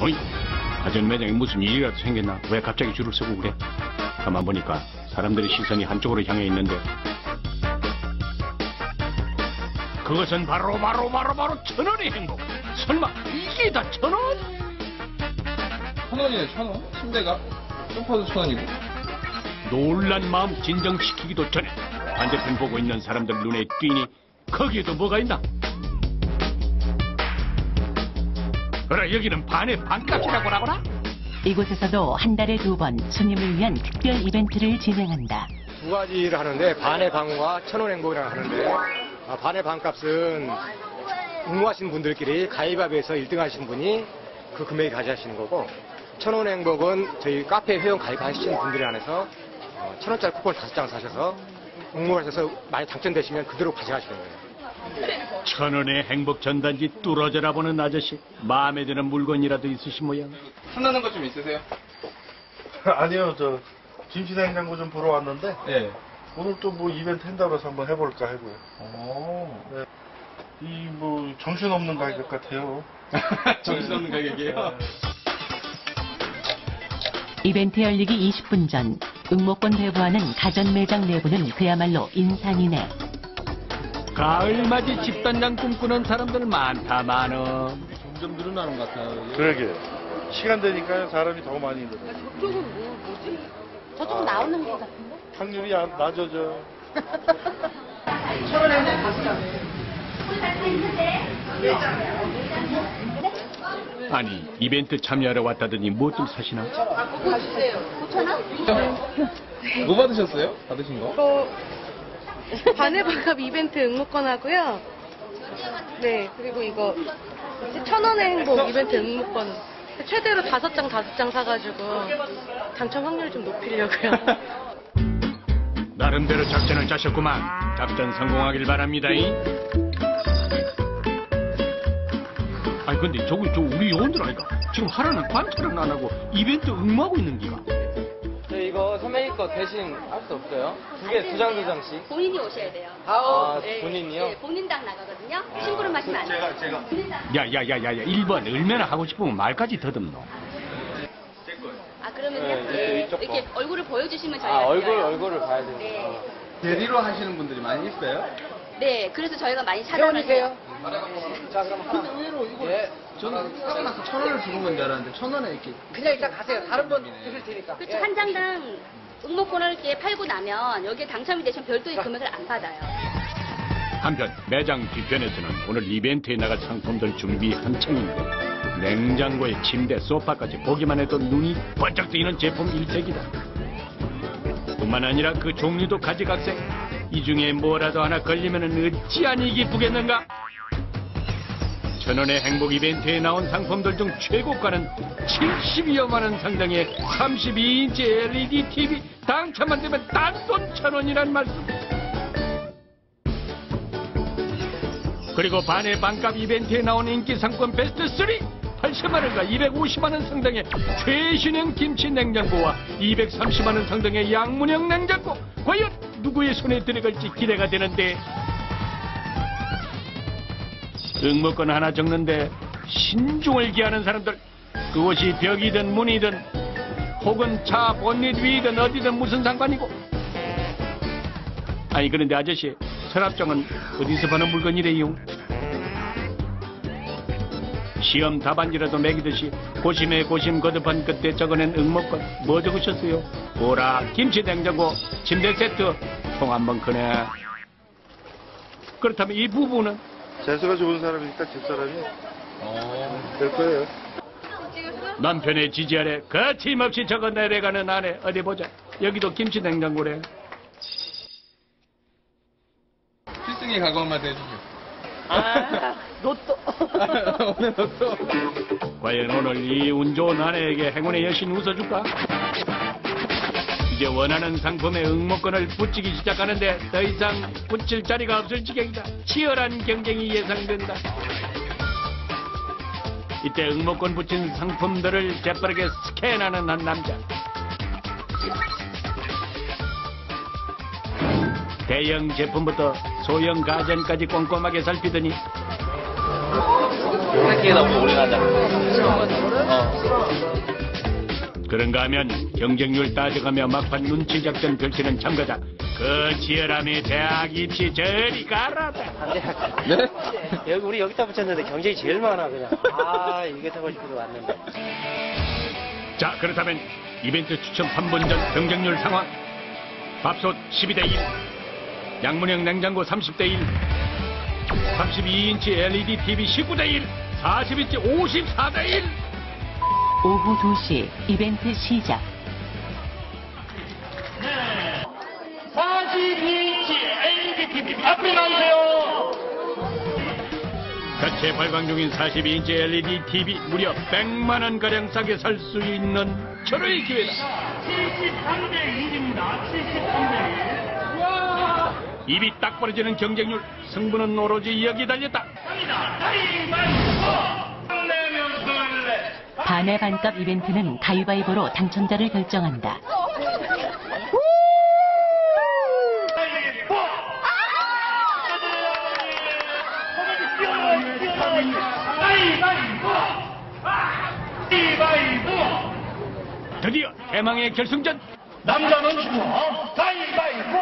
어이, 가전 매장에 무슨 일이라도 생겼나? 왜 갑자기 줄을 서고 그래? 가만 보니까 사람들의 시선이 한쪽으로 향해 있는데 그것은 바로 바로 바로 바로 천 원의 행복. 설마 이게 다 천 원? 천 원이네, 천 원? 침대가? 소파도 천 원이고. 놀란 마음 진정시키기도 전에 반대편 보고 있는 사람들 눈에 띄니 거기에도 뭐가 있나? 그래 여기는 반의 반값이라고 하거라? 이곳에서도 한 달에 두 번 손님을 위한 특별 이벤트를 진행한다. 두 가지를 하는데 반의 방과 천원 행복이라고 하는데 아, 반의 반값은 응모하신 분들끼리 가위바위보에서 1등 하신 분이 그 금액이 가져가시는 거고 천원 행복은 저희 카페 회원 가입하신 분들에 한해서 어, 천 원짜리 쿠폰 다섯 장 사셔서 응모하셔서 많이 당첨되시면 그대로 가져가시는 거예요. 천 원의 행복 전단지 뚫어져라 보는 아저씨 마음에 드는 물건이라도 있으신 모양 신나는 거좀 있으세요? 아니요, 저 김치냉장고 좀 보러 왔는데 예. 오늘 또 뭐 이벤트 한다고 해서 한번 해볼까 하고요. 오. 이뭐 정신없는 가격 같아요. 정신없는 가격이에요? 이벤트 열리기 20분 전 응모권 배부하는 가전 매장 내부는 그야말로 인산이네. 가을맞이 집단장 꿈꾸는 사람들 많다 많어 점점 늘어나는 것 같아요. 그러게 시간 되니까 사람이 더 많이 늘어요. 저쪽은 뭐, 뭐지? 저쪽 나오는 거 같은데? 확률이 안- 낮아져. 아니 이벤트 참여하러 왔다더니 뭐좀 사시나? 그거 주세요. 5,000원? 뭐 받으셨어요? 받으신 거? 반값 이벤트 응모권 하고요. 네, 그리고 이거 천 원의 행복 이벤트 응모권. 최대로 다섯 장 다섯 장 사가지고 당첨 확률 좀 높이려고요. 나름대로 작전을 짜셨구만 작전 성공하길 바랍니다 이. 아니 근데 저기 저 우리 요원들 아니까 지금 하라는 관찰은 안 하고 이벤트 응모하고 있는 기가 선배님 거 대신 할 수 없어요? 두 개, 두 장, 두 장씩. 본인이 오셔야 돼요. 아, 네, 본인이요? 네, 본인당 나가거든요. 심부름 하시면 안 돼요. 제가 야야야야야 1번 얼마나 하고 싶으면 말까지 더듬노 아, 그러면요? 네, 네, 이쪽 거. 이렇게 얼굴을 보여주시면 저희가 아, 얼굴, 드려요. 얼굴을 봐야 되니까. 네. 대리로 하시는 분들이 많이 있어요? 네, 그래서 저희가 많이 찾아가세요. 자, 그럼 하나. 근데 의외로 이거 예. 저는 사고 나서 천 원을 주는 건줄 알았는데 천 원에 이렇게 그냥 일단 가세요. 다른 분 드릴 테니까. 그렇죠. 한 장당 응모권을 이렇게 팔고 나면 여기에 당첨이 되시면 별도의 금액을 안 받아요. 한편 매장 뒤편에서는 오늘 이벤트에 나갈 상품들 준비 한창인데 냉장고에 침대, 소파까지 보기만 해도 눈이 번쩍 뜨이는 제품 일색이다. 뿐만 아니라 그 종류도 가지각색. 이 중에 뭐라도 하나 걸리면 어찌 아니 기쁘겠는가? 천원의 행복 이벤트에 나온 상품들 중 최고가는 72여만 원 상당의 32인치 LED TV 당첨만 되면 딴돈 천 원이란 말씀. 그리고 반의 반값 이벤트에 나온 인기 상품 베스트 3 80만원과 250만원 상당의 최신형 김치 냉장고와 230만원 상당의 양문형 냉장고 과연 누구의 손에 들어갈지 기대가 되는데 응모권 하나 적는데 신중을 기하는 사람들 그곳이 벽이든 문이든 혹은 차 본닛 위든 어디든 무슨 상관이고 아니 그런데 아저씨 서랍장은 어디서 파는 물건이래요? 시험 답안지라도 매기듯이 고심에 고심 거듭한 그때 적어낸 응모권 뭐 적으셨어요? 보라 김치 냉장고 침대 세트 통 한번 크네 그렇다면 이 부부는 재수가 좋은 사람이니까 집사람이 어. 될 거예요. 남편의 지지 아래 거침없이 적어 내려가는 아내 어디 보자 여기도 김치 냉장고래 필승에 가까운 말 해주세요. 아, 로또. 오늘 또. 과연 오늘 이 운 좋은 아내에게 행운의 여신 웃어줄까? 이제 원하는 상품의 응모권을 붙이기 시작하는데 더 이상 붙일 자리가 없을 지경이다. 치열한 경쟁이 예상된다. 이때 응모권 붙인 상품들을 재빠르게 스캔하는 한 남자. 대형 제품부터 소형 가전까지 꼼꼼하게 살피더니 새끼에다 뭐 오래 가자. 어. 그런가 하면 경쟁률 따져가며 막판 눈치 작전 펼치는 참가자 그 치열함에 대학 입시 저리 가라다 네? 여기 우리 여기다 붙였는데 경쟁이 제일 많아 그냥. 아 이게 타고 싶어서 왔는데. 자 그렇다면 이벤트 추첨 3분 전 경쟁률 상황 밥솥 12대 1 양문형 냉장고 30대 1 32인치 LED TV 19대 1 40인치 54대 1 오후 2시 이벤트 시작. 42인치 LED TV 앞에 나오세요. 자체 발광 중인 42인치 LED TV 무려 100만 원 가량 싸게 살 수 있는 철의 기회다. 73대 1입니다. 73대 1 입이 딱 벌어지는 경쟁률 승부는 오로지 여기 달렸다. 반의 반값 이벤트는 가위바위보로 당첨자를 결정한다. 드디어 대망의 결승전. 남자는 죽어. 가위바위보